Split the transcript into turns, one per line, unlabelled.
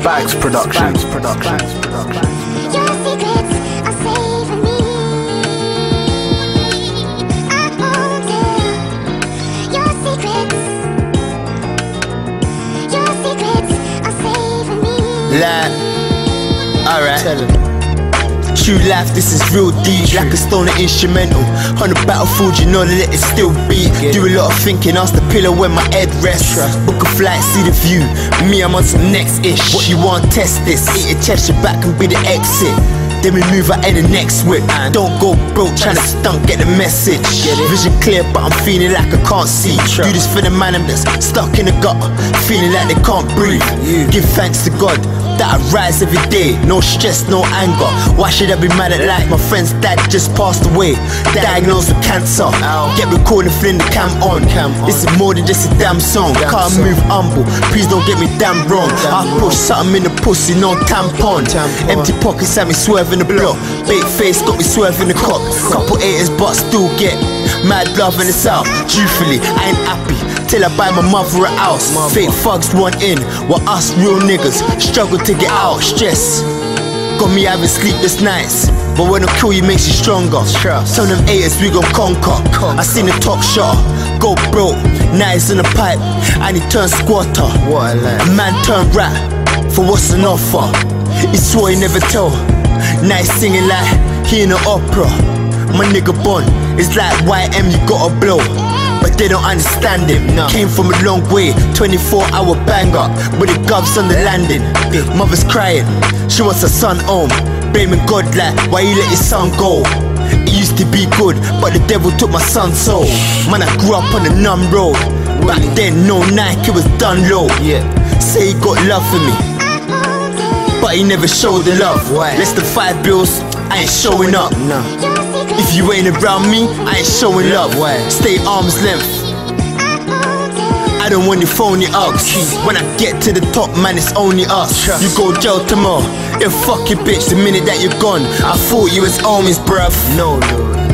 Spags Production.
Spags Production.
Your secrets are saving me. I won't tell your secrets. Your secrets are saving me.
Like, alright. True life, this is real deep, like a stoner instrumental. On the battlefield, you know that it still beat. Do a lot of thinking, ask the pillow where my head rests. Book a flight, see the view. Me, I'm on some next ish. What you want, test this. Eat a chest, your back can be the exit. Then we move out in the next whip. Don't go broke, tryna stunt, get the message. Vision clear, but I'm feeling like I can't see. Do this for the man, I'm just stuck in the gutter, feeling like they can't breathe. Give thanks to God that I rise every day. No stress, no anger. Why should I be mad at life? My friend's dad just passed away, diagnosed with cancer. Get recording, feeling the cam on. This is more than just a damn song. Can't move humble, please don't get me damn wrong. I push something in the pussy, no tampon. Empty pockets had me swerving the block. Bait face got me swerving the cop. Couple haters, but still get mad love in the south. Truthfully, I ain't happy till I buy my mother a house. Fake fucks want in, while us real niggas struggle to get out. Stress got me having sleepless nights. But when I kill you makes you stronger. Tell them haters we gon' conquer. I seen the top shot, go broke, nice in the pipe, and he turned squatter.
What a.
Man turned rap for what's an offer. He swore he never tell. Nice singing like he in an opera. My nigga Bond is like YM, you gotta blow. They don't understand him. Came from a long way, 24 hour banger, with the govs on the landing. Mother's crying, she wants her son home. Blaming God like, why you let your son go? It used to be good, but the devil took my son's soul. Man, I grew up on the numb road. Back then, no Nike, it was done low.
Yeah.
Say he got love for me,
I won't tell
but he never showed the love.
Why?
Less than five bills, I ain't showing up.
No.
If you ain't around me, I ain't showing up.
Why?
Stay arm's length.
I won't tell
I don't want you phony ups. When I get to the top, man, it's only us. You go jail tomorrow. Yeah, fuck your bitch the minute that you're gone. I thought you was homies, bruv.
No, no.